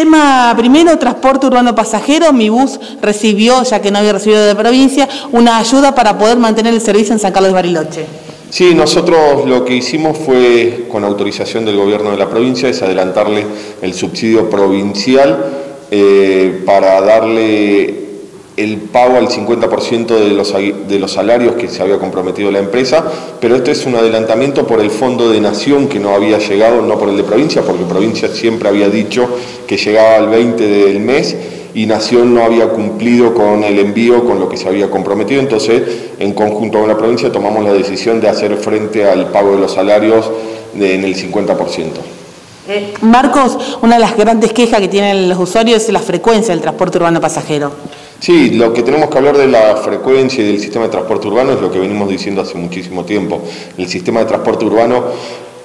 Tema primero, transporte urbano pasajero. Mi bus recibió, ya que no había recibido de provincia, una ayuda para poder mantener el servicio en San Carlos Bariloche. Sí, nosotros lo que hicimos fue, con autorización del gobierno de la provincia, es adelantarle el subsidio provincial eh, para darle el pago al 50% de los, de los salarios que se había comprometido la empresa, pero este es un adelantamiento por el Fondo de Nación que no había llegado, no por el de provincia, porque provincia siempre había dicho que llegaba al 20 del mes y Nación no había cumplido con el envío, con lo que se había comprometido, entonces en conjunto con la provincia tomamos la decisión de hacer frente al pago de los salarios en el 50%. Eh, Marcos, una de las grandes quejas que tienen los usuarios es la frecuencia del transporte urbano pasajero. Sí, lo que tenemos que hablar de la frecuencia y del sistema de transporte urbano es lo que venimos diciendo hace muchísimo tiempo. El sistema de transporte urbano,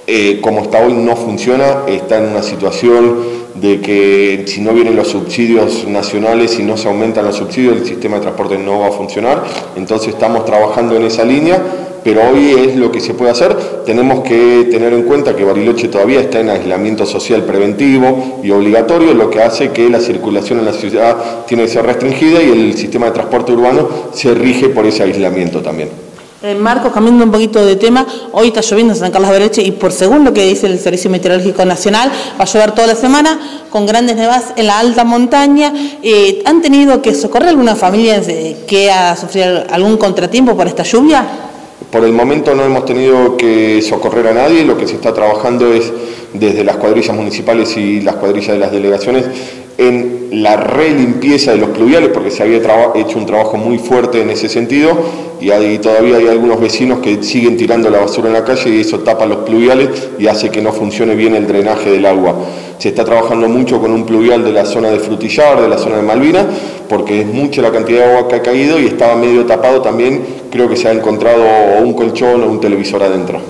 eh, como está hoy, no funciona, está en una situación de que si no vienen los subsidios nacionales y no se aumentan los subsidios, el sistema de transporte no va a funcionar. Entonces estamos trabajando en esa línea pero hoy es lo que se puede hacer. Tenemos que tener en cuenta que Bariloche todavía está en aislamiento social preventivo y obligatorio, lo que hace que la circulación en la ciudad tiene que ser restringida y el sistema de transporte urbano se rige por ese aislamiento también. Eh, Marcos, cambiando un poquito de tema, hoy está lloviendo en San Carlos de Bariloche y por según lo que dice el Servicio Meteorológico Nacional, va a llover toda la semana con grandes nevadas en la alta montaña. Eh, ¿Han tenido que socorrer alguna familia que ha sufrido algún contratiempo por esta lluvia? Por el momento no hemos tenido que socorrer a nadie, lo que se está trabajando es desde las cuadrillas municipales y las cuadrillas de las delegaciones en la relimpieza de los pluviales, porque se había hecho un trabajo muy fuerte en ese sentido, y todavía hay algunos vecinos que siguen tirando la basura en la calle y eso tapa los pluviales y hace que no funcione bien el drenaje del agua. Se está trabajando mucho con un pluvial de la zona de Frutillar, de la zona de Malvinas, porque es mucha la cantidad de agua que ha caído y estaba medio tapado también, creo que se ha encontrado un colchón o un televisor adentro.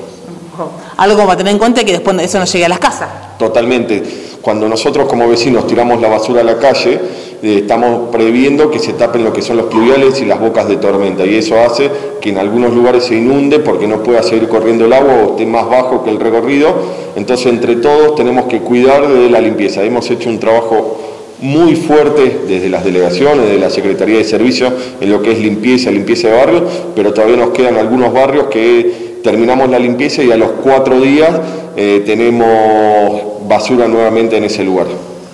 Algo para tener en cuenta que después eso no llegue a las casas. Totalmente. Cuando nosotros como vecinos tiramos la basura a la calle, eh, estamos previendo que se tapen lo que son los pluviales y las bocas de tormenta y eso hace que en algunos lugares se inunde porque no pueda seguir corriendo el agua o esté más bajo que el recorrido. Entonces entre todos tenemos que cuidar de la limpieza. Hemos hecho un trabajo muy fuerte desde las delegaciones, de la Secretaría de Servicios, en lo que es limpieza, limpieza de barrios, pero todavía nos quedan algunos barrios que terminamos la limpieza y a los cuatro días eh, tenemos basura nuevamente en ese lugar.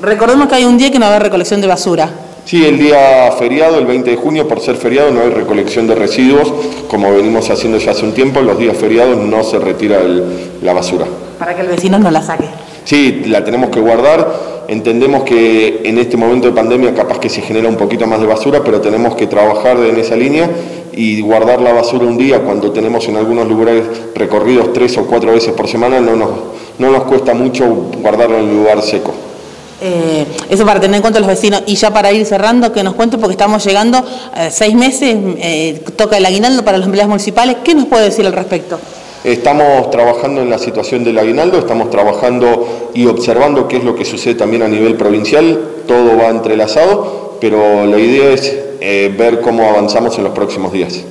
Recordemos que hay un día que no va a haber recolección de basura. Sí, el día feriado, el 20 de junio, por ser feriado, no hay recolección de residuos, como venimos haciendo ya hace un tiempo, los días feriados no se retira la basura. Para que el vecino no la saque. Sí, la tenemos que guardar. Entendemos que en este momento de pandemia capaz que se genera un poquito más de basura, pero tenemos que trabajar en esa línea y guardar la basura un día cuando tenemos en algunos lugares recorridos tres o cuatro veces por semana, no nos, no nos cuesta mucho guardarlo en un lugar seco. Eh, eso para tener en cuenta los vecinos. Y ya para ir cerrando, que nos cuente, porque estamos llegando a seis meses, eh, toca el aguinaldo para los empleados municipales. ¿Qué nos puede decir al respecto? Estamos trabajando en la situación del aguinaldo, estamos trabajando y observando qué es lo que sucede también a nivel provincial. Todo va entrelazado, pero la idea es eh, ver cómo avanzamos en los próximos días.